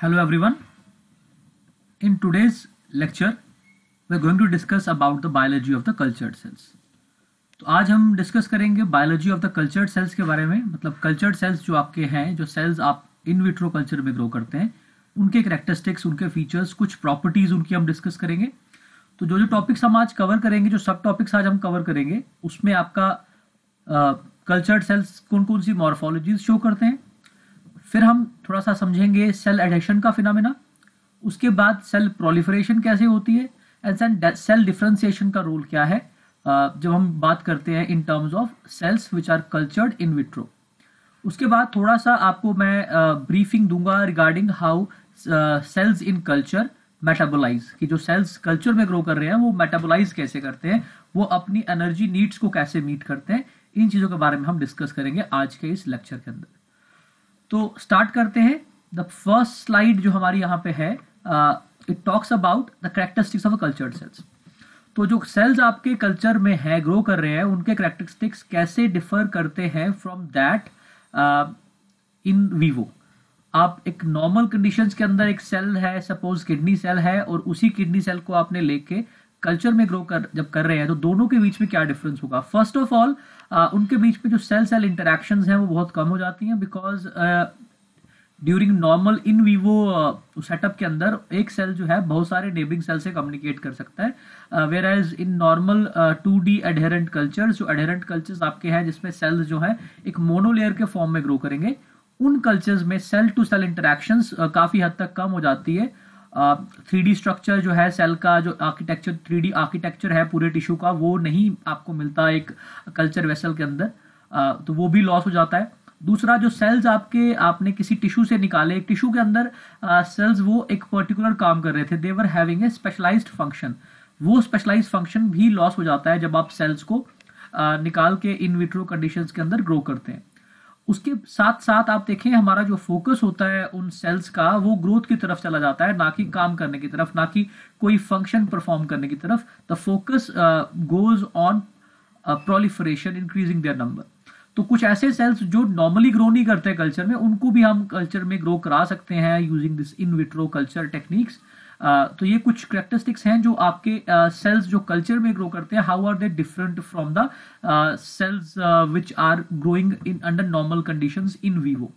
Hello everyone. In today's lecture, we're going to discuss about the biology of the cultured cells. तो आज हम discuss करेंगे biology of the cultured cells के बारे में मतलब कल्चर्ड सेल्स जो आपके हैं जो सेल्स आप इन विट्रो कल्चर में ग्रो करते हैं उनके करेक्टरिस्टिक्स उनके फीचर्स कुछ प्रॉपर्टीज़ उनकी हम डिस्कस करेंगे तो जो जो टॉपिक्स हम आज कवर करेंगे जो सब टॉपिक्स आज हम कवर करेंगे उसमें आपका कल्चर्ड सेल्स कौन कौन सी मॉर्फोलॉजीज शो करते हैं फिर हम थोड़ा सा समझेंगे सेल एडेशन का फिनोमिना उसके बाद सेल प्रोलिफरेशन कैसे होती है एंड सेल डिफ्रेंसिएशन का रोल क्या है। जब हम बात करते हैं in terms of cells which are cultured in vitro उसके बाद थोड़ा सा आपको मैं ब्रीफिंग दूँगा regarding how cells in culture metabolise कि जो सेल्स कल्चर में ग्रो कर रहे हैं, वो मेटाबोलाइज कैसे करते हैं, वो अपनी एनर्जी नीड्स को कैसे मीट करते हैं, इन चीज़ों के बारे में हम डिस्कस करेंगे आज के इस लेक्चर के अंदर। तो स्टार्ट करते हैं। द फ़र्स्ट स्लाइड जो हमारी यहाँ पे है it talks about the characteristics of cultured cells तो जो सेल्स आपके कल्चर में है ग्रो कर रहे हैं, उनके करेक्टरिस्टिक्स कैसे डिफर करते हैं फ्रॉम दैट इन वीवो आप एक नॉर्मल कंडीशंस के अंदर एक सेल है सपोज़ किडनी सेल है, और उसी किडनी सेल को आपने लेके कल्चर में ग्रो कर, जब कर रहे हैं तो दोनों के बीच में क्या डिफरेंस होगा? फ़र्स्ट ऑफ़ ऑल उनके बीच में जो सेल सेल इंटरेक्शन हैं, वो बहुत कम हो जाती हैं because during normal in vivo setup के अंदर एक सेल जो है, बहुत सारे नेबिंग सेल से कम्युनिकेट कर सकता है। Whereas in normal to the adherent cultures जो एडहेरेंट कल्चर्स आपके हैं, जिसमें सेल्स जो है, एक मोनोलेयर के फॉर्म में ग्रो करेंगे, उन कल्चर्स में सेल टू सेल इंटरेक्शन काफ़ी हद तक कम हो जाती है। थ्री डी स्ट्रक्चर जो है सेल का जो आर्किटेक्चर थ्री डी आर्किटेक्चर है पूरे टिश्यू का, वो नहीं आपको मिलता एक कल्चर वेसल के अंदर। तो वो भी लॉस हो जाता है। दूसरा, जो सेल्स आपके, आपने किसी टिश्यू से निकाले टिश्यू के अंदर सेल्स वो एक पर्टिकुलर काम कर रहे थे। They were having a specialised function वो स्पेशलाइज्ड फ़ंक्शन भी लॉस हो जाता है जब आप सेल्स को निकाल के इन विट्रो कंडीशंस के अंदर ग्रो करते हैं। उसके साथ साथ आप देखें, हमारा जो फोकस होता है उन सेल्स का, वो ग्रोथ की तरफ़ चला जाता है, ना कि काम करने की तरफ़, ना कि कोई फ़ंक्शन परफॉर्म करने की तरफ़। The focus goes on proliferation increasing their number तो कुछ ऐसे सेल्स जो नॉर्मली ग्रो नहीं करते कल्चर में, उनको भी हम कल्चर में ग्रो करा सकते हैं using this in vitro culture techniques तो ये कुछ करेक्टरिस्टिक्स हैं जो आपके सेल्स जो कल्चर में ग्रो करते हैं how are they different from the cells which are growing in under normal conditions in vivo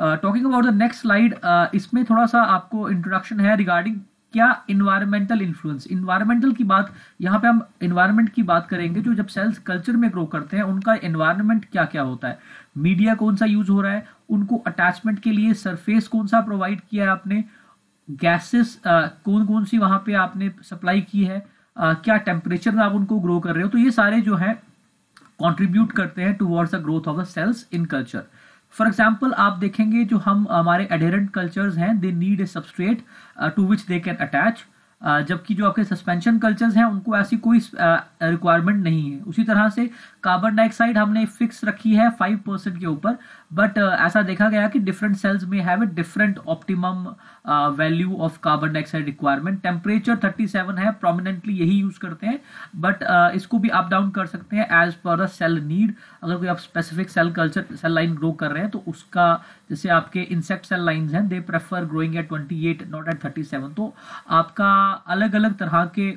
talking about the next slide इसमें थोड़ा सा आपको इंट्रोडक्शन है रिगार्डिंग क्या इन्वायरमेंटल इन्फ्लुएंस इन्वायरमेंटल की बात, यहाँ पे हम इन्वायरमेंट की बात करेंगे जो जब सेल्स कल्चर में ग्रो करते हैं, उनका इन्वायरमेंट क्या क्या होता है? मीडिया कौन सा यूज़ हो रहा है? उनको अटैचमेंट के लिए सरफेस कौन सा प्रोवाइड किया है आपने? गैसेस कौन कौन सी वहाँ पे आपने सप्लाई की है? क्या टेम्परेचर में आप उनको ग्रो कर रहे हो? तो ये सारे जो है कॉन्ट्रीब्यूट करते हैं towards the growth of the cells in culture for example आप देखेंगे जो हम, हमारे एडेरेंट कल्चर्स हैं they need a substrate to which they can attach जबकि जो आपके सस्पेंशन कल्चर्स हैं, उनको ऐसी कोई रिक्वायरमेंट नहीं है। उसी तरह से कार्बन डाइऑक्साइड हमने फिक्स रखी है फाइव परसेंट के ऊपर। बट ऐसा देखा गया कि डिफरेंट सेल्स में have a different optimum value of carbon dioxide requirement temperature 37 है प्रोमिनेंटली यही यूज़ करते हैं। बट uh, इसको भी अप डाउन कर सकते हैं as per the cell need अगर कोई आप specific cell culture cell line grow कर रहे हैं तो उसका जैसे आपके इंसेक्ट सेल लाइन हैं they prefer growing at 28 not at 37 तो आपका अलग अलग तरह के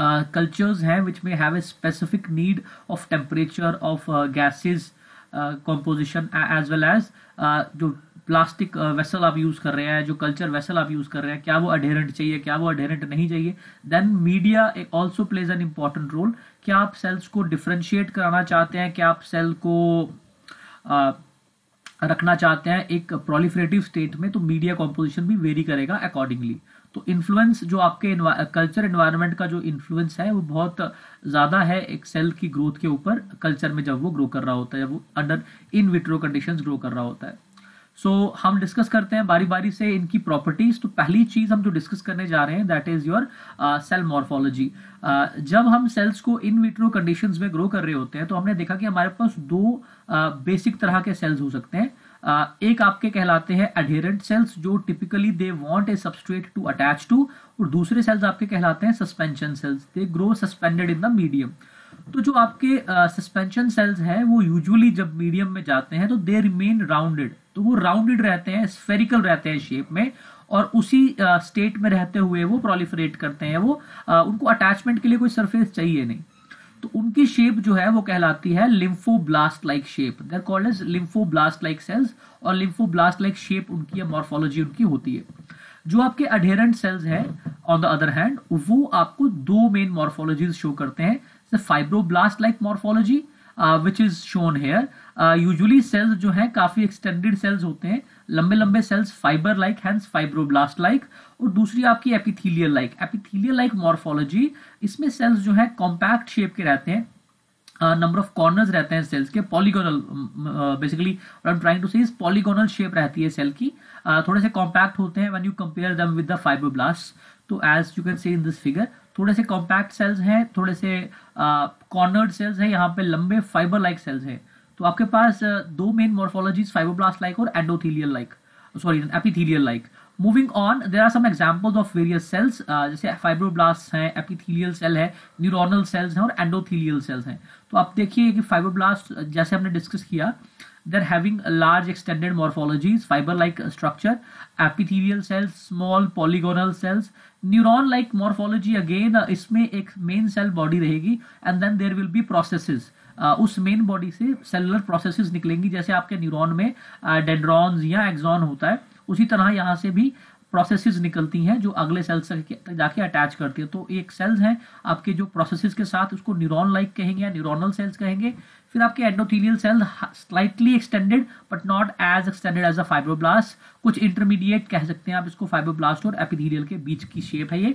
कल्चर्स uh, हैं विच में have a specific need of temperature of gases composition as well as जो प्लास्टिक वेसल आप यूज़ कर रहे हैं जो कल्चर वेसल आप यूज़ कर रहे हैं क्या वो अडेरेंट चाहिए क्या वो अडेरेंट नहीं चाहिए then media also plays an important role क्या आप सेल्स को डिफ्रेंशिएट कराना चाहते हैं क्या आप सेल को आ, रखना चाहते हैं एक प्रोलिफरेटिव स्टेट में तो मीडिया कॉम्पोजिशन भी वेरी करेगा अकॉर्डिंगली तो इन्फ्लुएंस जो आपके कल्चर एनवायरनमेंट का जो इन्फ्लुएंस है वो बहुत ज़्यादा है एक सेल की ग्रोथ के ऊपर कल्चर में जब वो ग्रो कर रहा होता है जब वो under in vitro condition grow कर रहा होता है। सो so, हम डिस्कस करते हैं बारी बारी से इनकी प्रॉपर्टीज़ तो पहली चीज़ हम जो डिस्कस करने जा रहे हैं that is your cell morphology जब हम सेल्स को इन विट्रो कंडीशंस में ग्रो कर रहे होते हैं तो हमने देखा कि हमारे पास दो बेसिक uh, तरह के सेल्स हो सकते हैं। एक आपके कहलाते हैं अडेरेंट सेल्स जो typically they want a substrate to attach to और दूसरे सेल्स आपके कहलाते हैं suspension cells they grow suspended in the medium तो जो आपके सस्पेंशन सेल्स हैं वो यूजुअली जब मीडियम में जाते हैं तो दे रिमेन राउंडेड तो वो राउंडेड रहते हैं स्फेरिकल रहते हैं शेप में और उसी स्टेट uh, में रहते हुए वो प्रोलिफरेट करते हैं वो uh, उनको अटैचमेंट के लिए कोई सरफेस चाहिए नहीं. तो उनकी शेप जो है वो कहलाती है lymphoblast like shape they're called as lymphoblast like cells और लिम्फोब्लास्ट लाइक शेप उनकी मॉर्फोलॉजी उनकी होती है। जो आपके अडेरेंट सेल्स है ऑन द अदर हैंड वो आपको दो मेन मॉर्फोलॉजीज शो करते हैं। Fibroblast like morphology which is shown here usually cells जो है काफ़ी एक्सटेंडेड सेल्स होते हैं। लंबे लंबे cells fibre like hence fibroblast like और दूसरी आपकी epithelial like epithelial like morphology इसमें सेल्स जो है कॉम्पैक्ट शेप के रहते हैं। नंबर ऑफ़ कॉर्नर्स रहते हैं सेल्स के polygonal basically I am trying to say polygonal shape रहती है सेल की। uh, थोड़े से कॉम्पैक्ट होते हैं when you compare them with the fibroblast तो as you can see in this figure थोड़े से कॉम्पैक्ट सेल्स हैं थोड़े से कॉर्नर्ड सेल्स हैं यहाँ पे लंबे फाइबर लाइक सेल्स हैं। तो आपके पास दो मेन मॉर्फोलॉजीज फाइब्रोब्लास्ट लाइक और endothelial like sorry epithelial like moving on there are some examples of various cells जैसे फाइब्रोब्लास्ट हैं एपिथीलियल सेल है न्यूरोनल सेल्स हैं और एंडोथीलियल सेल्स हैं. तो आप देखिए कि फाइब्रोब्लास्ट जैसे हमने डिस्कस किया having a large extended morphologies fiber like structure, epithelial cells, small polygonal cells. Neuron like morphology again इसमें एक मेन सेल बॉडी रहेगी and then there will be processes उस मेन बॉडी से सेलुलर प्रोसेसेस निकलेंगी, जैसे आपके neuron में dendrons या एक्सॉन होता है, उसी तरह यहाँ से भी प्रोसेसेस निकलती हैं जो अगले सेल्स तक जाके अटैच करती है। तो एक सेल्स हैं, आपके जो प्रोसेसेस के साथ उसको न्यूरॉन लाइक कहेंगे या न्यूरोनल सेल्स कहेंगे, फिर आपके endothelial cell slightly extended but not as extended as a fibroblast कुछ इंटरमीडिएट कह सकते हैं आप इसको फाइब्रोब्लास्ट और एपिथीलियल के बीच की शेप है ये।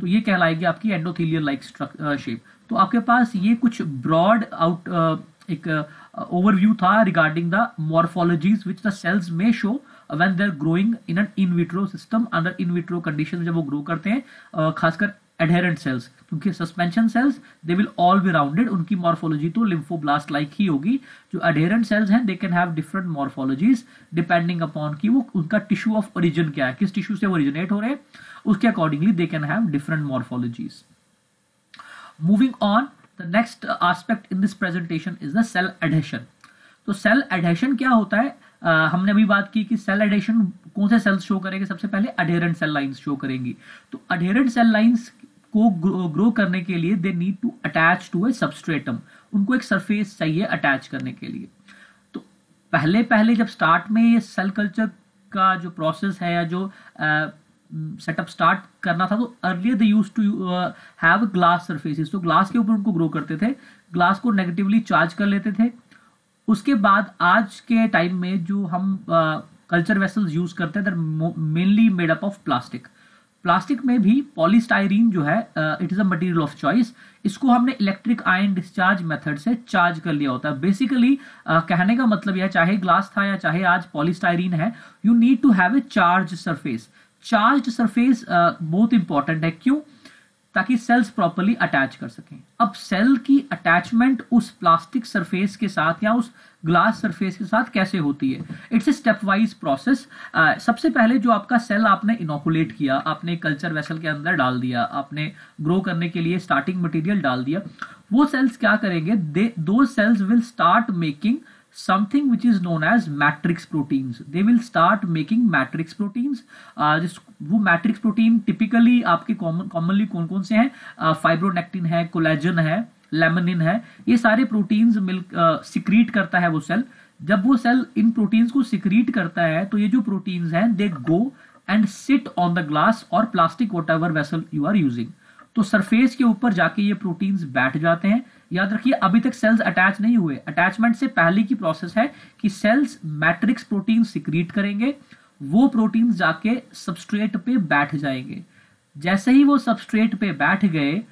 तो ये कहलाएगी आपकी एंडोथीलियल लाइक शेप तो आपके पास ये कुछ ब्रॉड आउट एक ओवरव्यू था regarding the morphologies which the cells में show when they're growing in an in vitro system, under in vitro conditions जब वो ग्रो करते हैं खासकर एडहेरेंट सेल्स क्योंकि suspension cells they will all be rounded उनकी मॉर्फोलॉजी तो लिम्फोब्लास्ट लाइक ही होगी। जो अडेरेंट सेल्स हैं they can have different morphologies depending upon की वो, उनका टिश्यू ऑफ़ ओरिजिन क्या है, किस टिश्यू से ओरिजिनेट हो रहे हैं, उसके accordingly they can have different morphologies moving on the next aspect in this presentation is the cell adhesion तो सेल एडेशन क्या होता है? Uh, हमने अभी बात की कि सेल एडेशन कौन से सेल्स शो करेंगे? सबसे पहले अडेरेंट सेल लाइंस शो करेंगी। तो अडेरेंट सेल लाइंस को ग्रो करने के लिए they need to attach to a substratum उनको एक सरफेस चाहिए अटैच करने के लिए। तो पहले पहले जब स्टार्ट में ये सेल कल्चर का जो प्रोसेस है या जो सेटअप स्टार्ट करना था तो earlier they use to have glass surfaces तो ग्लास के ऊपर उनको ग्रो करते थे। ग्लास को नेगेटिवली चार्ज कर लेते थे। उसके बाद आज के टाइम में जो हम कल्चर वेसल्स यूज़ करते हैं mainly made up of plastic plastic में भी पॉलीस्टाइरीन जो है it is a material of choice इसको हमने इलेक्ट्रिक आयन डिस्चार्ज मेथड से चार्ज कर लिया होता है। बेसिकली uh, कहने का मतलब यह चाहे ग्लास था या चाहे आज पॉलीस्टाइरीन है you need to have a charge surface charge surface बहुत इंपॉर्टेंट है। क्यों? ताकि सेल्स प्रॉपरली अटैच कर सकें। अब सेल की अटैचमेंट उस प्लास्टिक सरफेस के साथ या उस ग्लास सरफेस के साथ कैसे होती है? It's a step wise process सबसे पहले जो आपका सेल आपने इनोकुलेट किया, आपने कल्चर वेसल के अंदर डाल दिया, आपने ग्रो करने के लिए स्टार्टिंग मटेरियल डाल दिया, वो सेल्स क्या करेंगे? दो cells will start making something which is known as matrix proteins. They will start making matrix proteins. Uh, जिस वो मैट्रिक्स प्रोटीन टिपिकली आपके कॉमन कॉमनली कौन कौन से हैं? फाइब्रोनेक्टिन है कोलेजन है लेमनिन है। ये सारे प्रोटीन्स मिल सिक्रीट करता है वो सेल जब वो सेल इन प्रोटीन्स को सिक्रीट करता है तो ये जो प्रोटीन्स हैं they go and sit on the glass और plastic whatever vessel you are using तो सरफेस के ऊपर जाके ये प्रोटीन्स बैठ जाते हैं। याद रखिए, अभी तक सेल्स अटैच नहीं हुए। अटैचमेंट से पहले की प्रोसेस है कि सेल्स मैट्रिक्स प्रोटीन सिक्रीट करेंगे। वो प्रोटीन जाके सबस्ट्रेट पे बैठ जाएँगे। जैसे ही वो सबस्ट्रेट पे बैठ गए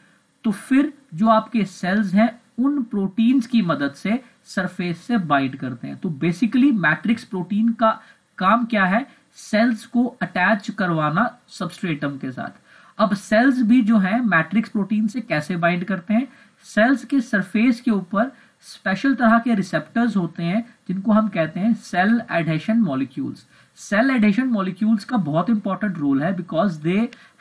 तो फिर जो आपके सेल्स हैं, उन प्रोटीन्स की मदद से सरफेस से बाइंड करते हैं। तो बेसिकली मैट्रिक्स प्रोटीन का काम क्या है? सेल्स को अटैच करवाना सबस्ट्रेटम के साथ। अब सेल्स भी जो है मैट्रिक्स प्रोटीन से कैसे बाइंड करते हैं? सेल्स के सरफेस के ऊपर स्पेशल तरह के रिसेप्टर्स होते हैं, जिनको हम कहते हैं cell adhesion molecules cell adhesion molecules का बहुत इंपॉर्टेंट रोल है because they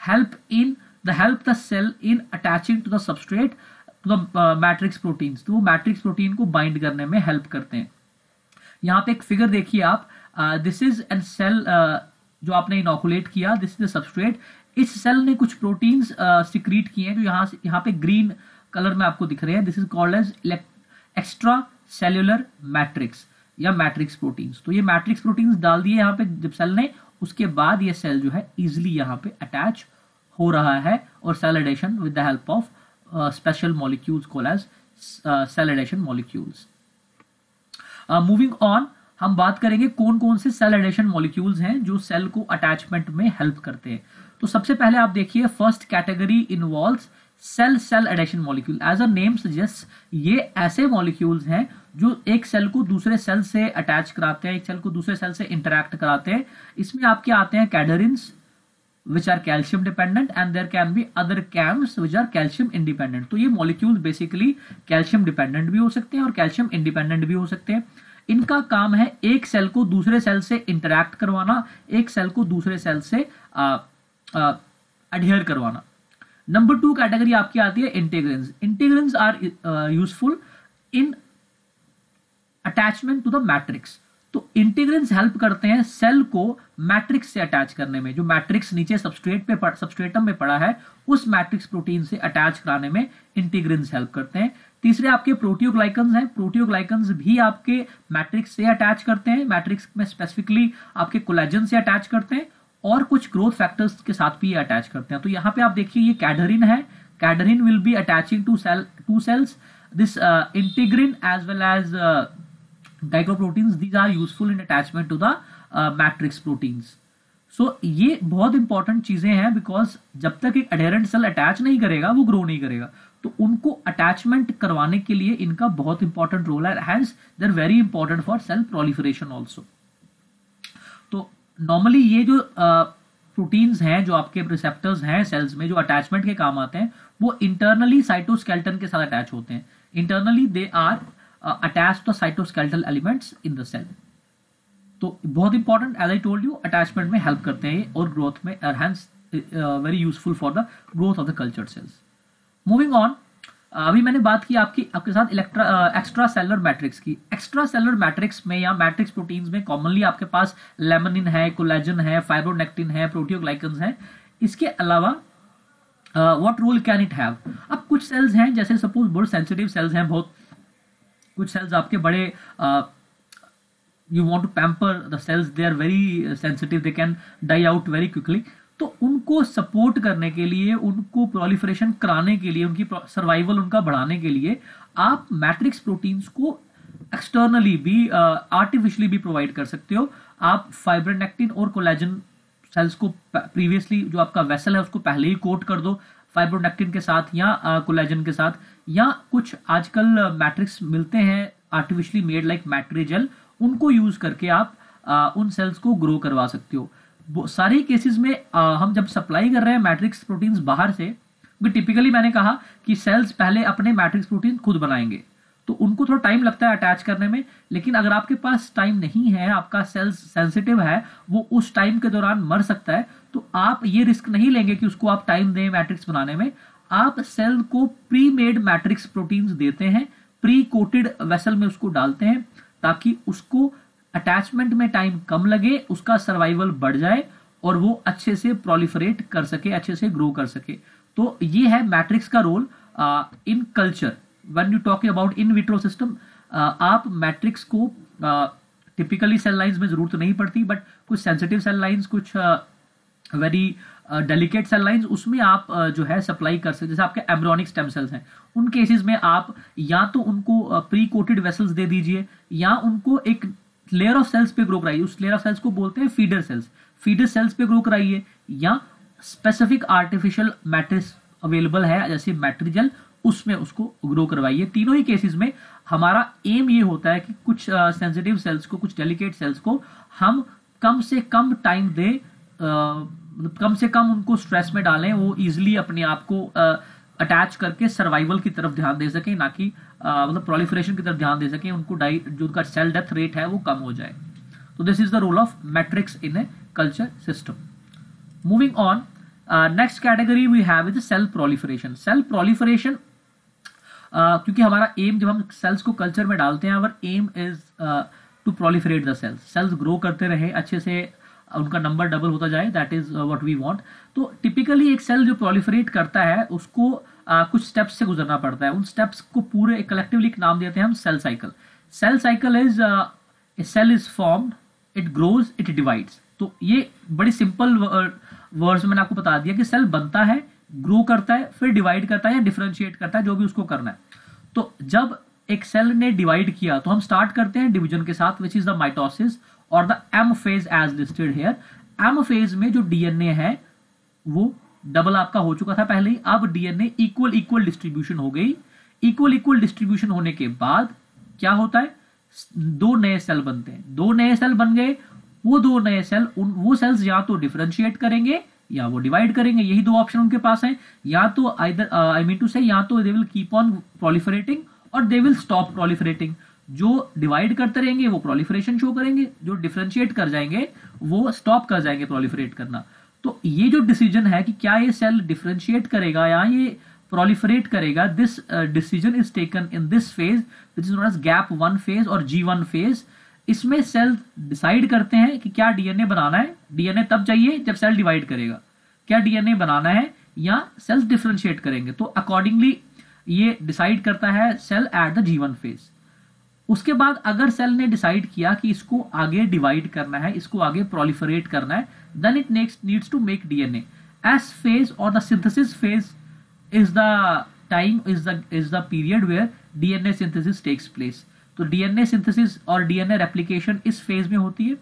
help in the help the cell in attaching to the substrate to the matrix proteins तो वो मैट्रिक्स प्रोटीन को बाइंड करने में हेल्प करते हैं. यहाँ पे एक फिगर देखिए आप. दिस इज़ एन सेल जो आपने इनोकुलेट किया दिस इज़ द सबस्ट्रेट इस सेल ने कुछ प्रोटीन्स सिक्रीट किए हैं, जो यहाँ यहाँ पे ग्रीन कलर में आपको दिख रहे हैं। This is called as extracellular matrix या मैट्रिक्स प्रोटीन्स तो ये मैट्रिक्स प्रोटीन्स डाल दिए यहाँ पे जब सेल ने, उसके बाद ये सेल जो है इजिली यहाँ पे अटैच हो रहा है और cell adhesion with the help of special molecules call as cell adhesion molecules moving on हम बात करेंगे कौन कौन से सेल एडेशन मॉलिक्यूल्स हैं जो सेल को अटैचमेंट में हेल्प करते हैं। तो सबसे पहले आप देखिए first category involve cell cell adhesion molecule as a name suggest ये ऐसे मॉलिक्यूल्स हैं जो एक सेल को दूसरे सेल से अटैच कराते हैं, एक सेल को दूसरे सेल से इंटरैक्ट कराते हैं। इसमें आपके आते हैं cadherins which are calcium dependent and there can be other CAMs which are calcium independent तो ये मॉलिक्यूल बेसिकली कैल्शियम डिपेंडेंट भी हो सकते हैं और कैल्शियम इंडिपेंडेंट भी हो सकते हैं। इनका काम है एक सेल को दूसरे सेल से इंटरैक्ट करवाना, एक सेल को दूसरे सेल से अडियर करवाना। नंबर टू कैटेगरी आपकी आती है integrins integrins are useful in attachment to the matrix तो इंटीग्रेंस हेल्प करते हैं सेल को मैट्रिक्स से अटैच करने में. जो मैट्रिक्स नीचे सबस्ट्रेट पे सबस्ट्रेटम में पड़ा है, उस मैट्रिक्स प्रोटीन से अटैच कराने में इंटीग्रेंस हेल्प करते हैं. तीसरे आपके प्रोटियोग्लाइकन्स हैं. प्रोटियोग्लाइकन्स भी आपके मैट्रिक्स से अटैच करते हैं. मैट्रिक्स में स्पेसिफिकली आपके कोलेजन से अटैच करते हैं. और कुछ ग्रोथ फैक्टर्स के साथ भी ये अटैच करते हैं। तो यहाँ पे आप देखिए ये कैडरिन है। Cadherin will be attaching to cell to cells this integrin as well as glycoproteins these are useful in attachment to the uh, so ये बहुत इंपॉर्टेंट चीज़ें हैं बिकॉज़ जब तक एक अडेरेंट सेल अटैच नहीं करेगा वो ग्रो नहीं करेगा। तो उनको अटैचमेंट करवाने के लिए इनका बहुत इंपॉर्टेंट रोल है। Hence they're very important for cell proliferation also normally ये जो प्रोटीन्स हैं, जो आपके रिसेप्टर्स हैं सेल्स में, जो अटैचमेंट के काम आते हैं, वो इंटरनली साइटोस्केल्टन के साथ अटैच होते हैं। Internally they are attach the cytoskeletal elements in the cell तो बहुत important as I told you attachment में हेल्प करते हैं और ग्रोथ में hence very useful for the growth of the culture cells moving on अभी मैंने बात की आपकी, आपके साथ इलेक्ट्रा एक्स्ट्रा सेलर मैट्रिक्स की। एक्स्ट्रा सेलर मैट्रिक्स में या मैट्रिक्स प्रोटीन्स में कॉमनली आपके पास लेमनिन है कोलेजन है फाइब्रोनेक्टिन है प्रोटियोग्लाइकन्स है। इसके अलावा what role can it have अब कुछ सेल्स हैं, जैसे सपोज़ बहुत सेंसिटिव सेल्स हैं बहुत। कुछ सेल्स आपके बड़े you want to pamper the cells they are very sensitive they can die out very quickly तो उनको सपोर्ट करने के लिए उनको प्रोलिफरेशन कराने के लिए उनकी सर्वाइवल उनका बढ़ाने के लिए आप मैट्रिक्स प्रोटीन्स को एक्सटर्नली भी आर्टिफिशियली भी प्रोवाइड कर सकते हो। आप फाइब्रोनेक्टिन और कोलेजन सेल्स को प्रीवियसली जो आपका वेसल है उसको पहले ही कोट कर दो फाइब्रोनेक्टिन के साथ या कोलेजन के साथ। या कुछ आजकल मैट्रिक्स मिलते हैं आर्टिफिशियली मेड लाइक मैट्रिजल उनको यूज़ करके आप आ, उन सेल्स को ग्रो करवा सकते हो। सारे केसेस में आ, हम जब सप्लाई कर रहे हैं मैट्रिक्स प्रोटीन्स बाहर से क्योंकि टिपिकली मैंने कहा कि सेल्स पहले अपने मैट्रिक्स प्रोटीन खुद बनाएँगे। तो उनको थोड़ा टाइम लगता है अटैच करने में लेकिन अगर आपके पास टाइम नहीं है आपका सेल्स सेंसिटिव है वो उस टाइम के दौरान मर सकता है। तो आप ये रिस्क नहीं लेंगे कि उसको आप टाइम दें मैट्रिक्स बनाने में। आप सेल को प्री मेड मैट्रिक्स प्रोटीन्स देते हैं प्री कोटेड वेसल में उसको डालते हैं ताकि उसको अटैचमेंट में टाइम कम लगे उसका सर्वाइवल बढ़ जाए और वो अच्छे से प्रोलिफरेट कर सके अच्छे से ग्रो कर सके। तो ये है मैट्रिक्स का role in culture when you talking about in vitro system आप मैट्रिक्स को टिपिकली सेल लाइंस में ज़रूरत नहीं पड़ती बट कुछ सेंसिटिव सेल लाइंस कुछ वेरी डेलिकेट सेल लाइंस उसमें आप uh, जो है सप्लाई कर सकते जैसे आपके एम्ब्रोनिक स्टेम सेल्स हैं। उन केसेस में आप या तो उनको प्री कोटेड वेसल्स दे दीजिए या उनको एक लेयर ऑफ़ सेल्स पे ग्रो कराइए। उस लेयर ऑफ़ सेल्स को बोलते हैं फीडर सेल्स फीडर सेल्स पे ग्रो कराइए या स्पेसिफिक आर्टिफिशियल मैट्रिक्स अवेलेबल है जैसे मैट्रिजल उसमें उसको ग्रो करवाइए। तीनों ही केसेस में हमारा एम ये होता है कि कुछ सेंसिटिव uh, सेल्स को कुछ डेलिकेट सेल्स को हम कम से कम टाइम दे uh, कम से कम उनको स्ट्रेस में डालें। वो इजिली अपने आप को अटैच करके सर्वाइवल की तरफ़ ध्यान दे सकें, ना कि मतलब प्रोलिफरेशन की तरफ़ ध्यान दे सकें, उनको डाई, जो उनका सेल डेथ रेट है वो कम हो जाए। तो this is the role of matrix in a culture system moving on next category we have is cell proliferation cell proliferation क्योंकि हमारा एम जब हम सेल्स को कल्चर में डालते हैं aim is to proliferate the cells cells grow करते रहे, अच्छे से उनका नंबर डबल होता जाए that is what we want तो टिपिकली एक सेल जो प्रोलिफरेट करता है उसको uh, कुछ स्टेप्स से गुजरना पड़ता है। उन स्टेप्स को पूरे कलेक्टिवली एक नाम देते हैं हम cell cycle cell cycle is cell is formed it grows it divides तो ये बड़ी सिंपल वर्ड्स मैंने आपको बता दिया कि सेल बनता है ग्रो करता है फिर डिवाइड करता है या डिफ्रेंशिएट करता है जो भी उसको करना है। तो जब एक सेल ने डिवाइड किया तो हम स्टार्ट करते हैं डिवीज़न के साथ विच इज़ द माइटोसिस और the M phase as listed here M phase में जो डीएनए है, वो डबल आपका हो चुका था पहले ही। अब डीएनए इक्वल इक्वल डिस्ट्रीब्यूशन हो गई। इक्वल इक्वल डिस्ट्रीब्यूशन होने के बाद क्या होता है? दो नए सेल बनते हैं। दो नए सेल बन गए। वो दो नए सेल उन, वो सेल्स या तो डिफ्रेंशिएट करेंगे या वो डिवाइड करेंगे। यही दो ऑप्शन उनके पास हैं। या तो आई मीन टू से या तो they will keep on proliferating और दे विल स्टॉप प्रोलिफरेटिंग जो डिवाइड करते रहेंगे, वो प्रोलिफरेशन शो करेंगे, जो डिफ्रेंशिएट कर जाएँगे, वो स्टॉप कर जाएँगे प्रोलिफरेट करना। तो ये जो डिसीज़न है कि क्या ये सेल डिफ्रेंशिएट करेगा या ये प्रोलिफरेट करेगा this decision is taken in this phase which is known as gap one phase और जी वन फ़ेज़ इसमें सेल डिसाइड करते हैं कि क्या डीएनए बनाना है। डीएनए तब चाहिए जब सेल डिवाइड करेगा। क्या डीएनए बनाना है या सेल्स डिफ्रेंशिएट करेंगे। तो अकॉर्डिंगली ये डिसाइड करता है cell at the G one phase उसके बाद अगर सेल ने डिसाइड किया कि इसको आगे डिवाइड करना है, इसको आगे प्रोलिफरेट करना है then it next needs to make DNA S phase और the synthesis phase is the time is the is the period where DNA synthesis takes place तो डीएनए सिंथेसिस और डीएनए रेप्लीकेशन इस फ़ेज़ में होती है।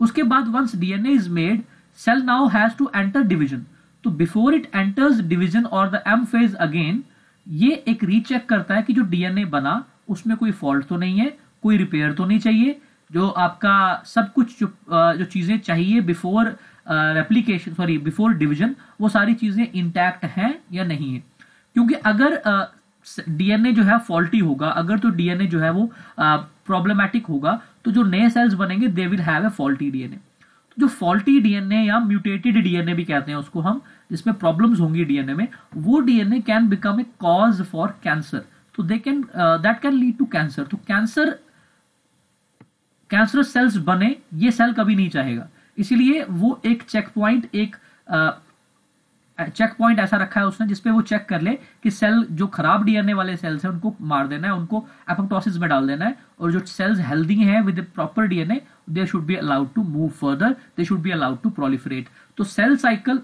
उसके बाद once DNA is made cell now has to enter division तो बिफोर इट एंटर्स डिवीज़न और द एम फ़ेज़ अगेन ये एक रीचेक करता है कि जो डीएनए बना, उसमें कोई फॉल्ट तो नहीं है, कोई रिपेयर तो नहीं चाहिए। जो आपका सब कुछ जो जो चीज़ें चाहिए before replication sorry before division वो सारी चीज़ें इंटैक्ट हैं या नहीं है। क्योंकि अगर डीएनए जो है फॉल्टी होगा, अगर तो डीएनए जो है वो प्रॉब्लमेटिक होगा तो जो नए सेल्स बनेंगे they will have a faulty DNA जो फॉल्टी डीएनए या म्यूटेटेड डीएनए भी कहते हैं, उसको हम जिसमें प्रॉब्लम्स होंगी डीएनए में वो DNA can become a cause for cancer तो they can that can lead to cancer तो कैंसर कैंसरस सेल्स बने ये सेल कभी नहीं चाहेगा। इसीलिए वो एक चेक पॉइंट एक चेक uh, पॉइंट ऐसा रखा है उसने जिसपे वो चेक कर ले कि सेल जो खराब डीएनए वाले सेल्स हैं उनको मार देना है उनको एपोप्टोसिस में डाल देना है और जो सेल्स हेल्दी हैं with proper DNA they should be allowed to move further they should be allowed to proliferate तो सेल साइकिल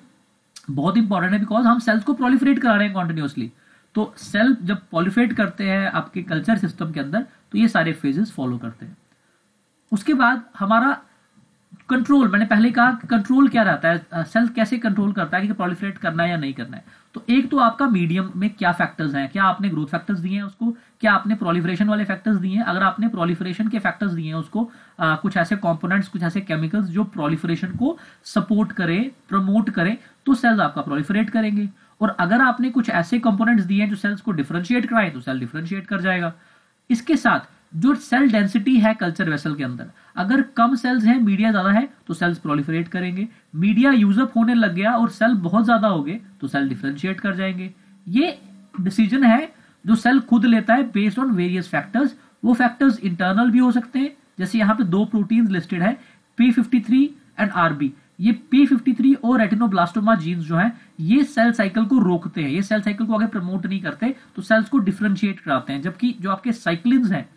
बहुत इंपॉर्टेंट है बिकॉज़ हम सेल्स को प्रोलिफरेट करा रहे हैं कॉन्टिन्यूसली तो सेल जब पॉलिफेट करते हैं आपके कल्चर सिस्टम के अंदर तो ये सारे फेजेस फॉलो करते हैं. उसके बाद हमारा कंट्रोल मैंने पहले कहा कंट्रोल क्या रहता है? सेल कैसे कंट्रोल करता है कि प्रोलिफरेट करना है या नहीं करना है? तो एक तो आपका मीडियम में क्या फैक्टर्स हैं? क्या आपने ग्रोथ फैक्टर्स दिए हैं उसको? क्या आपने प्रोलिफरेशन वाले फैक्टर्स दिए हैं? अगर आपने प्रोलिफरेशन के फैक्टर्स दिए हैं उसको आ, कुछ ऐसे कंपोनेंट्स कुछ ऐसे केमिकल्स जो प्रोलिफरेशन को सपोर्ट करें प्रमोट करे तो सेल्स आपका प्रोलिफरेट करेंगे। और अगर आपने कुछ ऐसे कंपोनेंट्स दिए हैं जो सेल्स को डिफ्रेंशिएट कराएँ तो सेल डिफ्रेंशिएट कर जाएगा। इसके साथ जो सेल डेंसिटी है कल्चर वेसल के अंदर। अगर कम सेल्स हैं मीडिया ज़्यादा है तो सेल्स प्रोलिफरेट करेंगे। मीडिया यूजअप होने लग गया और सेल बहुत ज़्यादा हो गए तो सेल डिफ्रेंशिएट कर जाएँगे। ये डिसीज़न है जो सेल खुद लेता है बेस्ड ऑन वेरियस फैक्टर्स वो फैक्टर्स इंटरनल भी हो सकते हैं। जैसे यहाँ पे दो प्रोटीन लिस्टेड है P fifty three and RB ये P53 और रेटिनोब्लास्टोमा जीन्स जो है, ये सेल साइकिल को रोकते हैं। ये सेल साइकिल को आगे प्रमोट नहीं करते तो सेल्स को डिफ्रेंशिएट कराते हैं। जबकि जो आपके साइक्लिन हैं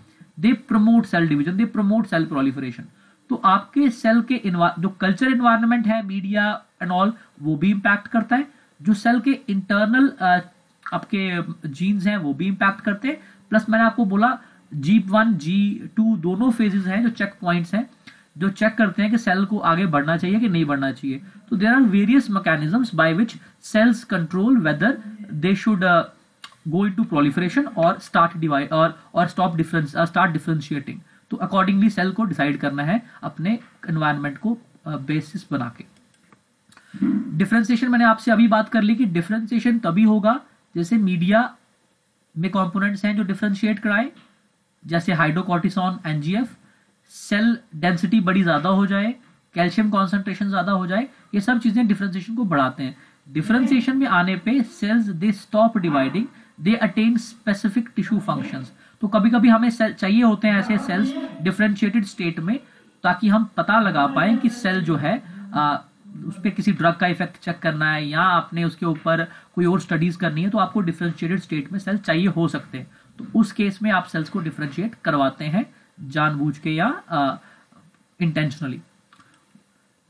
they promote cell division they promote cell proliferation तो आपके सेल के जो कल्चर इन्वायरमेंट है मीडिया एंड ऑल वो भी इंपैक्ट करता है। जो सेल के इंटरनल आपके जीन्स हैं, वो भी इंपैक्ट करते हैं। प्लस मैंने आपको बोला जी वन जी टू दोनों फेजेस हैं जो चेक पॉइंट्स हैं, जो चेक करते हैं कि सेल को आगे बढ़ना चाहिए कि नहीं बढ़ना चाहिए। तो there are various mechanisms by which cells control whether they should go into proliferation और स्टार्ट डिवाइड और और स्टॉप डिफरेंस स्टार्ट डिफरेंशिएटिंग तो अकॉर्डिंगली सेल को डिसाइड करना है अपने एनवायरमेंट को बेसिस uh, बना के। डिफ्रेंसिएशन मैंने आपसे अभी बात कर ली कि डिफ्रेंसिएशन तभी होगा जैसे मीडिया में कंपोनेंट्स हैं जो डिफ्रेंशिएट कराए जैसे हाइड्रोकॉर्टिसोन एनजीएफ सेल डेंसिटी बड़ी ज़्यादा हो जाए कैल्शियम कॉन्सेंट्रेशन ज़्यादा हो जाए ये सब चीज़ें डिफ्रेंसिएशन को बढ़ाते हैं। डिफ्रेंसिएशन में आने पे cells they stop dividing they attain specific tissue functions तो कभी कभी हमें चाहिए होते हैं ऐसे सेल्स डिफ्रेंशिएटेड स्टेट में ताकि हम पता लगा पाए कि सेल जो है आ, उस पर किसी ड्रग का इफ़ेक्ट चेक करना है या आपने उसके ऊपर कोई और स्टडीज़ करनी है तो आपको डिफ्रेंशिएटेड स्टेट में सेल चाहिए हो सकते हैं। तो उस केस में आप सेल्स को डिफ्रेंशिएट करवाते हैं जानबूझ के या इंटेंशनली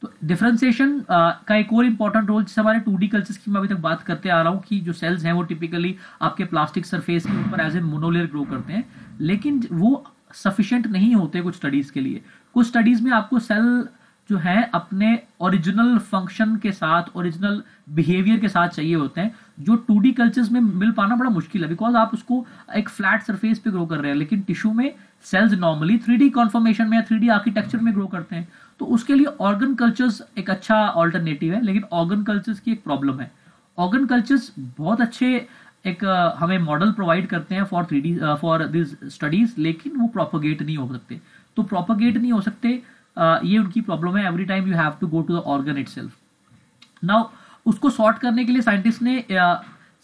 तो डिफ्रेंसिएशन का एक और इंपॉर्टेंट रोल जैसे हमारे टू डी कल्चर्स की मैं अभी तक बात करते आ रहा हूँ कि जो सेल्स हैं वो टिपिकली आपके प्लास्टिक सरफेस के ऊपर एज ए मोनोलेयर ग्रो करते हैं। लेकिन वो सफिशेंट नहीं होते कुछ स्टडीज़ के लिए। कुछ स्टडीज़ में आपको सेल जो है अपने ओरिजिनल फ़ंक्शन के साथ ओरिजिनल बिहेवियर के साथ चाहिए होते हैं, जो टू डी कल्चर्स में मिल पाना बड़ा मुश्किल है बिकॉज़ आप उसको एक फ्लैट सरफेस पे ग्रो कर रहे हैं, लेकिन टिश्यू में cells normally three D conformation में या थ्री डी आर्किटेक्चर में ग्रो करते हैं। तो उसके लिए ऑर्गन कल्चर्स एक अच्छा ऑल्टरनेटिव है, लेकिन ऑर्गन कल्चर्स की एक प्रॉब्लम है। ऑर्गन कल्चर्स बहुत अच्छे एक हमें मॉडल प्रोवाइड करते हैं for three D for this studies लेकिन वो प्रोपोगेट नहीं हो सकते। तो प्रोपोगेट नहीं हो सकते ये उनकी प्रॉब्लम है every time you have to go to the organ itself now उसको सॉर्ट करने के लिए साइंटिस्ट ने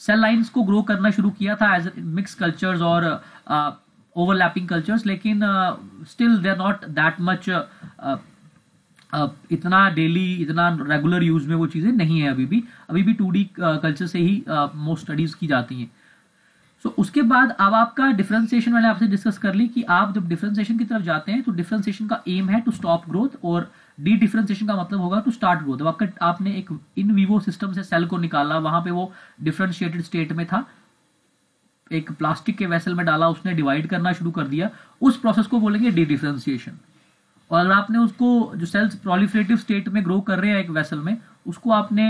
सेल लाइन्स को ग्रो करना शुरू किया था एज मिक्स कल्चर्स और ओवरलैपिंग कल्चर्स लेकिन still they are not that much इतना डेली इतना रेगुलर यूज़ में वो चीज़ें नहीं है अभी भी। अभी भी टू डी कल्चर से ही मोस्ट uh, स्टडीज़ की जाती हैं। So, उसके बाद अब आपका डिफ्रेंसिएशन मैंने आपसे डिस्कस कर ली कि आप जब डिफ्रेंसिएशन की तरफ़ जाते हैं तो डिफ्रेंसिएशन का एम है टू स्टॉप ग्रोथ और डी डिफ्रेंसिएशन का मतलब होगा टू स्टार्ट ग्रोथ अब आपका आपने एक इन वीवो सिस्टम से सेल को निकाला वहाँ पे वो डिफ्रेंशिएटेड स्टेट में था एक प्लास्टिक के वेसल में डाला उसने डिवाइड करना शुरू कर दिया उस प्रोसेस को बोलेंगे डी डिफ्रेंसिएशन और अगर आपने उसको जो सेल्स प्रोलिफरेटिव स्टेट में ग्रो कर रहे हैं एक वेसल में उसको आपने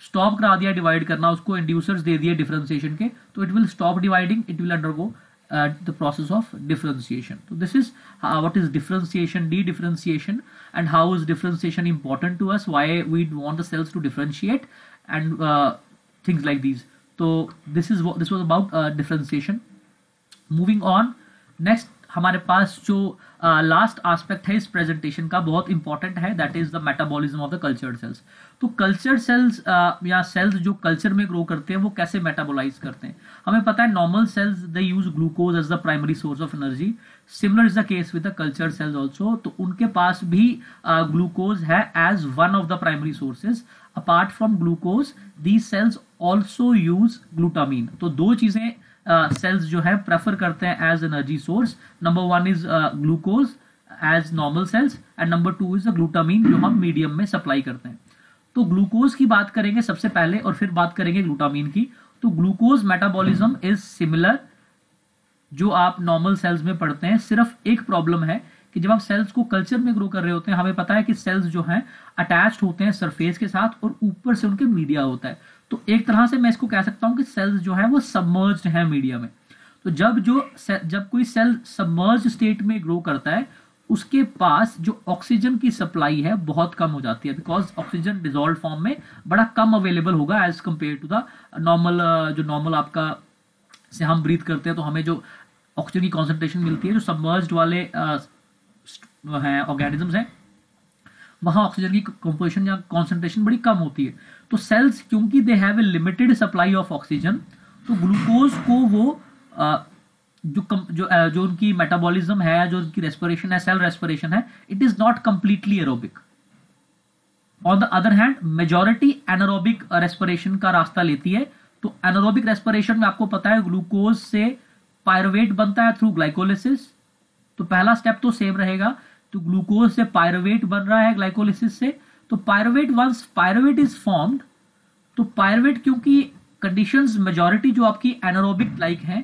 स्टॉप करा दिया डिवाइड करना उसको इंड्यूसर्स दे दिए डिफरेंशिएशन के तो it will stop dividing it will undergo the process of differentiation तो this is what is differentiation dedifferentiation and how is differentiation important to us why we want the cells to differentiate and things like these तो this is this was about differentiation moving on next हमारे पास जो last uh, aspect है इस presentation का बहुत important है that is the metabolism of the cultured cells तो कल्चर सेल्स या सेल्स जो कल्चर में ग्रो करते हैं वो कैसे मेटाबोलाइज करते हैं? हमें पता है normal cells they use glucose as the primary source of energy similar is the case with the culture cells also तो उनके पास भी ग्लूकोज uh, है as one of the primary sources apart from glucose the cells also use glutamine तो दो चीज़ें sales uh, जो है प्रेफर करते हैं as energy source number one is glucose as normal cells and number two is the glutamine जो हम medium में सप्लाई करते हैं. तो ग्लूकोज की बात करेंगे सबसे पहले और फिर बात करेंगे ग्लूटामीन की। तो ग्लूकोज मेटाबॉलिज्म इज़ सिमिलर जो आप नॉर्मल सेल्स में पढ़ते हैं। सिर्फ़ एक प्रॉब्लम है कि जब आप सेल्स को कल्चर में ग्रो कर रहे होते हैं, हमें पता है कि सेल्स जो हैं अटैच्ड होते हैं सरफेस के साथ और ऊपर से उनके मीडिया होता है। तो एक तरह से मैं इसको कह सकता हूँ कि सेल्स जो है, वो सबमर्ज है मीडिया में। तो जब जो जब कोई सेल सबमर्ज स्टेट में ग्रो करता है उसके पास जो ऑक्सीजन की सप्लाई है, बहुत कम हो जाती है बिकॉज़ ऑक्सीजन डिजोल्व फॉर्म में बड़ा कम अवेलेबल होगा as compare to the normal जो नॉर्मल आपका से हम ब्रीथ करते हैं तो हमें जो ऑक्सीजन की कॉन्सेंट्रेशन मिलती है, जो सबमर्ज वाले हैं ऑर्गेनिजम्स हैं, वहाँ ऑक्सीजन की कंपोजिशन या कॉन्सेंट्रेशन बड़ी कम होती है। तो सेल्स क्योंकि they have a limited supply of oxygen तो ग्लूकोज को वो जो कम, जो जो उनकी मेटाबॉलिज्म है जो उनकी रेस्पिरेशन है सेल रेस्पिरेशन है it is not completely aerobic on the other hand majority anaerobic respiration का रास्ता लेती है। तो एनारोबिक रेस्पिरेशन में आपको पता है ग्लूकोज से पायरोवेट बनता है थ्रू ग्लाइकोलिसिस तो पहला स्टेप तो सेम रहेगा। तो ग्लूकोज से पायरोवेट बन रहा है ग्लाइकोलिसिस से। तो pyruvate once pyruvate is formed तो पायरोवेट क्योंकि कंडीशंस मेजोरिटी जो आपकी एनारोबिक लाइक है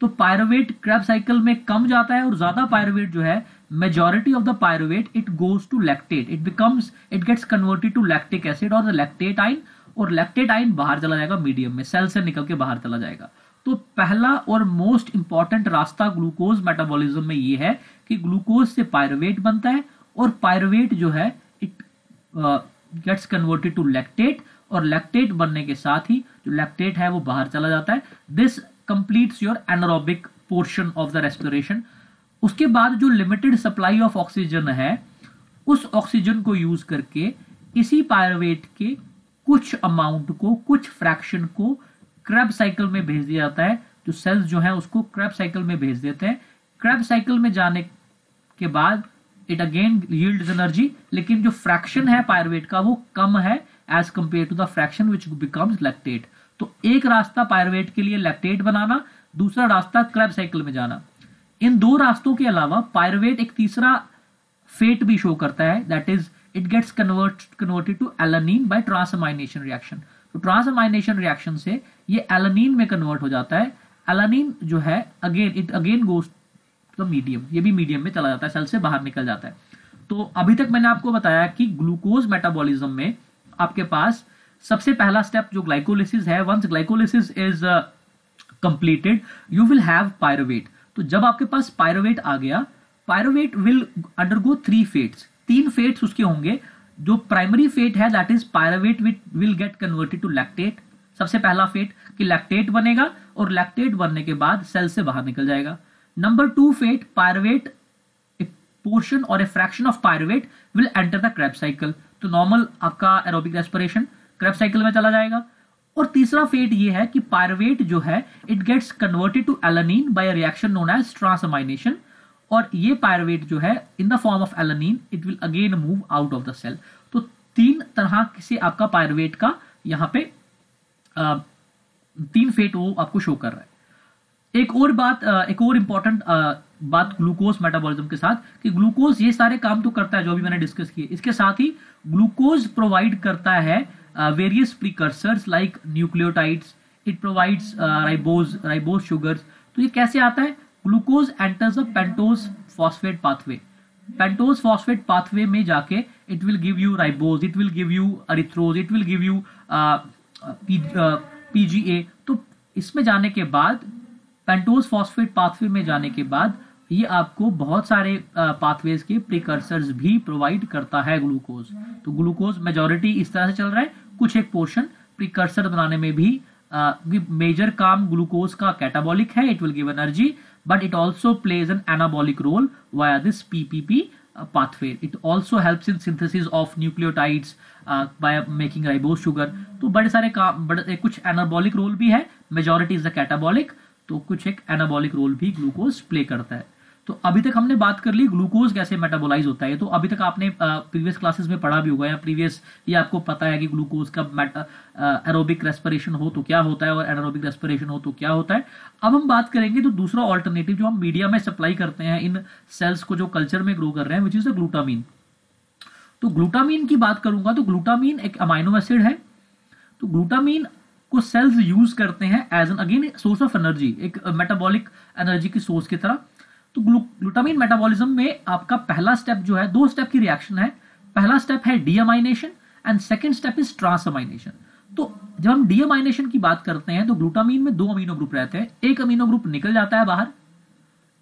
तो पायरोवेट क्रैब साइकिल में कम जाता है और ज़्यादा पायरोवेट जो है majority of the pyruvate it goes to lactate it becomes it gets converted to lactic acid और लैक्टेट आइन और लैक्टेट आइन बाहर चला जाएगा मीडियम में सेल से निकल के बाहर चला जाएगा। तो पहला और मोस्ट इंपॉर्टेंट रास्ता ग्लूकोज मेटाबॉलिज्म में ये है कि ग्लूकोज से पायरोवेट बनता है और पायरोवेट जो है it gets converted to lactate और लैक्टेट बनने के साथ ही जो लैक्टेट है वो बाहर चला जाता है। This completes your anaerobic portion of the respiration उसके बाद जो लिमिटेड सप्लाई ऑफ़ ऑक्सीजन है, उस ऑक्सीजन को यूज़ करके इसी पायरवेट के कुछ अमाउंट को, कुछ फ्रैक्शन को क्रैब साइकिल में भेज दिया जाता है। जो सेल्स जो है, उसको क्रैप साइकिल में भेज देते हैं। क्रैप साइकिल में जाने के बाद इट अगेन यील्ड एनर्जी लेकिन जो फ्रैक्शन है पायरवेट का, वो कम है as compare to the fraction which becomes lactate तो एक रास्ता पायरवेट के लिए लैक्टेट बनाना, दूसरा रास्ता क्रैप साइकिल में जाना। इन दो रास्तों के अलावा पायरवेट एक तीसरा फेट भी शो करता है that is it gets convert converted to alanine by transamination reaction तो ट्रांसमाइनेशन रिएक्शन से ये एलानीन में कन्वर्ट हो जाता है। एलानीन जो है again it again goes to medium ये भी मीडियम में चला जाता है सेल से बाहर निकल जाता है। तो अभी तक मैंने आपको बताया कि ग्लूकोज मेटाबॉलिज्म में आपके पास सबसे पहला स्टेप जो ग्लाइकोलिसिस है once glycolysis is completed you will have pyruvate तो जब आपके पास पायरोवेट आ गया pyruvate will undergo three fates तीन फेट्स उसके होंगे। जो प्राइमरी फेट है that is pyruvate will get converted to lactate सबसे पहला फेट कि लैक्टेट बनेगा और लैक्टेट बनने के बाद सेल से बाहर निकल जाएगा। Number two fate pyruvate portion और a fraction of pyruvate will enter the Krebs cycle तो नॉर्मल आपका एरोबिक रेस्पिरेशन क्रैप साइकिल में चला जाएगा। और तीसरा फेट ये है कि पायरवेट जो है it gets converted to alanine by reaction known as transamination और ये पायरवेट जो है in the form of alanine it will again move out of the cell तो तीन तरह से आपका पायरवेट का यहाँ पे आ, तीन फेट वो आपको शो कर रहा है। एक और बात एक और इंपॉर्टेंट बात ग्लूकोज मेटाबॉलिज्म के साथ कि ग्लूकोज ये सारे काम तो करता है जो भी मैंने डिस्कस किए। इसके साथ ही ग्लूकोज प्रोवाइड करता है uh, various precursors like nucleotides. It provides uh, ribose ribose sugars. तो ये कैसे आता है? Glucose enters a pentose phosphate pathway pentose phosphate pathway में जाके it will give you ribose it will give you erythrose it will give you PGA तो इसमें जाने के बाद पेंटोज फॉस्फेट पाथवे में जाने के बाद ये आपको बहुत सारे पाथवेज के प्रिकर्सर्स भी प्रोवाइड करता है ग्लूकोज तो ग्लूकोज मेजोरिटी इस तरह से चल रहा है। कुछ एक पोर्शन प्रिकर्सर बनाने में भी मेजर काम ग्लूकोज का कैटाबॉलिक है it will give energy but it also plays an anabolic role via this PPP pathway. It also helps in synthesis of nucleotides uh, by making sugar. तो बड़े सारे काम बड़े कुछ एनाबॉलिक रोल भी है मेजोरिटी इज़ द कैटाबॉलिक तो कुछ एक एनाबॉलिक रोल भी ग्लूकोज प्ले करता है। तो अभी तक हमने बात कर ली, ग्लूकोज कैसे मेटाबोलाइज होता है तो अभी तक आपने प्रीवियस क्लासेस में पढ़ा भी होगा या प्रीवियस ये आपको पता है कि ग्लूकोज का एरोबिक रेस्पिरेशन हो तो क्या होता है और एनारोबिक रेस्पिरेशन हो तो क्या होता है। अब हम बात करेंगे तो दूसरा ऑल्टरनेटिव जो हम मीडिया में सप्लाई करते हैं इन सेल्स को जो कल्चर में ग्रो कर रहे हैं विच इज़ द ग्लूटामीन तो ग्लूटामीन की बात करूँगा तो ग्लूटामीन एक अमाइनो एसिड है। तो ग्लूटामीन को सेल्स यूज़ करते हैं as an again source of energy एक मेटाबॉलिक एनर्जी की सोर्स की तरह। तो ग्लूटामिन मेटाबॉलिज्म में आपका पहला स्टेप जो है, दो स्टेप की रिएक्शन है। पहला स्टेप है deamination and second step is transamination तो जब हम डीएमाइनेशन की बात करते हैं तो ग्लूटामीन में दो अमीनो ग्रुप रहते हैं। एक अमीनो ग्रुप निकल जाता है बाहर।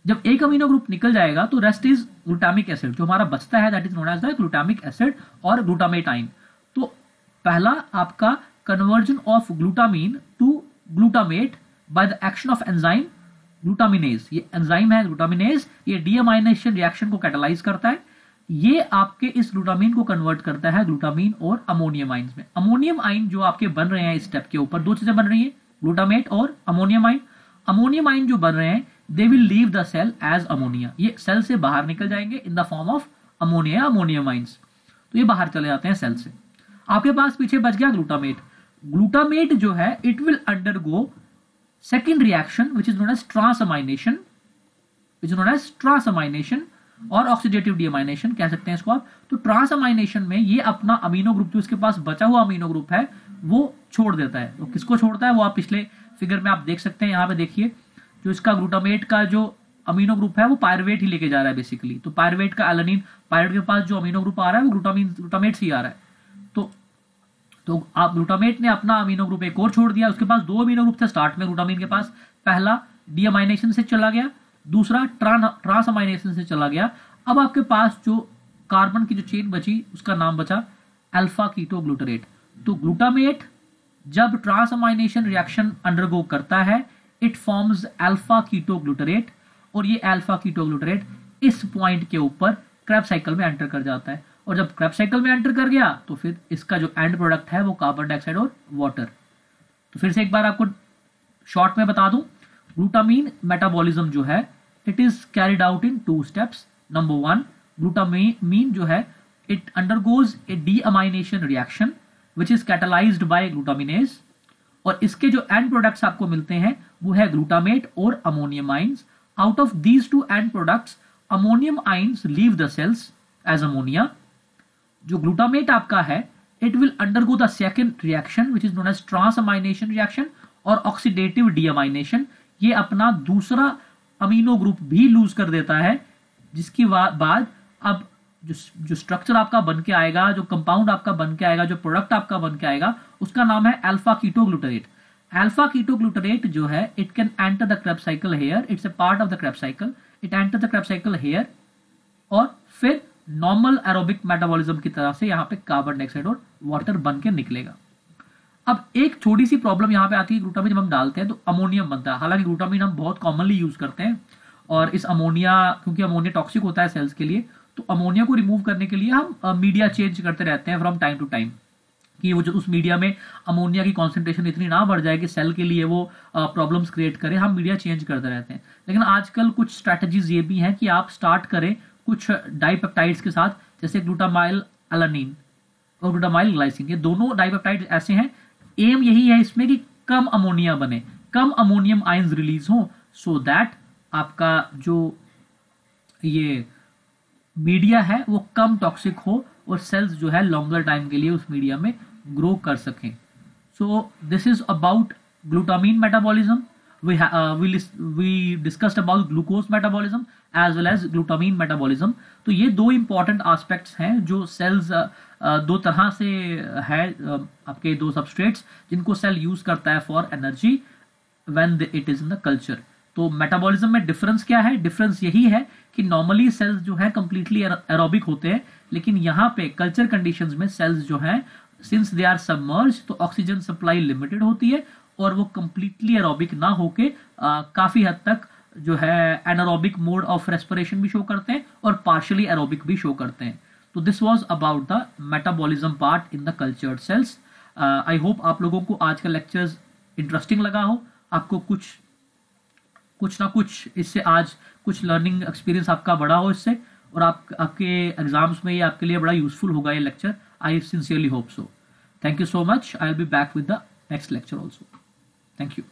जब एक अमीनो ग्रुप निकल जाएगा तो रेस्ट इज़ ग्लूटामिक एसिड जो हमारा बचता है that is known as the glutamic acid और ग्लूटामेटाइन तो पहला आपका conversion of glutamine to glutamate by the action of enzyme glutaminase ये एंजाइम है ग्लूटामिनेज ये डीएमाइनेशन रिएक्शन को कैटलाइज करता है. ये आपके इस ग्लूटामीन को कन्वर्ट करता है ग्लूटामीन और अमोनियम आइन में. अमोनियम आइन जो आपके बन रहे हैं इस स्टेप के ऊपर, दो चीज़ें बन रही है ग्लूटामेट और अमोनियम आइन अमोनियम आइन जो बन रहे हैं they will leave the cell as ammonia ये सेल से बाहर निकल जाएँगे in the form of ammonia ammonium ions तो ये बाहर चले जाते हैं सेल से. आपके पास पीछे बच गया ग्लूटामेट ग्लूटामेट जो है it will undergo second reaction, which is known as transamination, which is known as transamination और ऑक्सीडेटिव डीअमाइनेशन कह सकते हैं इसको आप। तो ट्रांसअमाइनेशन में ये अपना अमीनो ग्रुप जो इसके पास बचा हुआ अमीनो ग्रुप है, वो छोड़ देता है। तो किसको छोड़ता है? वो आप पिछले फिगर में आप देख सकते हैं, यहाँ पे देखिए, जो इसका ग्लूटामेट का जो अमीनो ग्रुप है, वो पायरवेट ही लेके जा रहा है बेसिकली तो पायरवेट का एलनिन पायरवेट के पास जो अमीनो ग्रुप आ रहा है, वो ग्लूटामीन ग्लूटामेट से ही आ रहा है। तो आप ग्लूटामेट ने अपना अमीनो ग्रुप एक और छोड़ दिया, उसके पास दो अमीनो ग्रुप थे स्टार्ट में ग्लूटामीन के पास। पहला डीअमाइनेशन से चला गया, दूसरा ट्रांस अमाइनेशन से चला गया। अब आपके पास जो कार्बन की जो चेन बची, उसका नाम बचा अल्फ़ा कीटो ग्लूटरेट तो ग्लूटामेट जब ट्रांस अमाइनेशन रिएक्शन अंडरगो करता है it forms alpha keto glutarate और ये अल्फ़ा कीटो ग्लूटरेट इस पॉइंट के ऊपर क्रैप साइकिल में एंटर कर जाता है। और जब क्रैप साइकिल में एंटर कर गया तो फिर इसका जो एंड प्रोडक्ट है वो कार्बन डाइऑक्साइड और वाटर तो फिर से एक बार आपको शॉर्ट में बता दूँ ग्लूटामीन मेटाबॉलिज्म जो है it is carried out in two steps number one glutamine जो है it undergoes a deamination reaction which is catalysed by glutaminase और इसके जो एंड प्रोडक्ट्स आपको मिलते हैं, वो है ग्लूटामेट और ammonium ions out of these two end products ammonium ions leave the cells as ammonia जो ग्लूटामेट आपका है it will undergo the second reaction which is known as transamination reaction और ऑक्सीडेटिव डीअमाइनेशन ये अपना दूसरा amino group भी loose कर देता है, जिसकी बाद अब जो जो स्ट्रक्चर आपका बन के आएगा, जो कंपाउंड आपका बन के आएगा, जो प्रोडक्ट आपका बन के आएगा, उसका नाम है अल्फ़ा कीटोग्लूटरेट अल्फ़ा कीटोग्लूटरेट जो है it can enter the Krebs cycle here it's a part of the Krebs cycle it enter the Krebs cycle here और फिर नॉर्मल एरोबिक मेटाबॉलिज्म की तरह से यहाँ पे कार्बन डाइऑक्साइड और वाटर बन के निकलेगा। अब एक छोटी सी प्रॉब्लम यहाँ पे आती है ग्लूटामिन जब हम डालते हैं तो अमोनियम बनता है। हालाँकि ग्लूटामिन हम बहुत कॉमनली यूज़ करते हैं और इस अमोनिया क्योंकि अमोनिया टॉक्सिक होता है सेल्स के लिए तो अमोनिया को रिमूव करने के लिए हम मीडिया चेंज करते रहते हैं फ्रॉम टाइम टू टाइम कि वो जो उस मीडिया में अमोनिया की कॉन्सेंट्रेशन इतनी ना बढ़ जाए कि सेल के लिए वो प्रॉब्लम्स क्रिएट करे, हम मीडिया चेंज करते रहते हैं। लेकिन आजकल कुछ स्ट्रैटेजीज ये भी हैं कि आप स्टार्ट करें कुछ डाइपेप्टाइड्स के साथ, जैसे ग्लूटामाइल अलानिन और ग्लूटामाइल ग्लाइसिन ये दोनों डाइपेप्टाइड ऐसे हैं। एम यही है इसमें कि कम अमोनिया बने। कम अमोनियम आयंस रिलीज़ हो सो दैट आपका जो ये मीडिया है, वो कम टॉक्सिक हो और सेल्स जो है लॉन्गर टाइम के लिए उस मीडिया में ग्रो कर सकें। So this is about glutamine metabolism we uh, we we discussed about glucose metabolism as well as glutamine metabolism. तो ये दो इंपॉर्टेंट एस्पेक्ट्स हैं जो सेल्स uh, uh, दो तरह से है uh, आपके दो सबस्ट्रेट्स जिनको सेल यूज़ करता है for energy when it is in the culture तो मेटाबॉलिज्म में डिफरेंस क्या है? डिफरेंस यही है कि नॉर्मली सेल्स जो है कंप्लीटली एरोबिक होते हैं लेकिन यहाँ पे कल्चर कंडीशंस में सेल्स जो है सिंस दे आर सबमर्ज तो ऑक्सीजन सप्लाई लिमिटेड होती है और वो कंप्लीटली एरोबिक ना होके काफ़ी हद तक जो है एनारोबिक मोड ऑफ़ रेस्पिरेशन भी शो करते हैं और पार्शली एरोबिक भी शो करते हैं। तो this was about the metabolism part in the cultured cells I hope आप लोगों को आज का लेक्चर्स इंटरेस्टिंग लगा हो। आपको कुछ कुछ ना कुछ इससे आज कुछ लर्निंग एक्सपीरियंस आपका बड़ा हो इससे और आप, आपके एग्ज़ाम्स में ये आपके लिए बड़ा यूजफुल होगा ये lecture I sincerely hope so thank you so much I will be back with the next lecture also Thank you.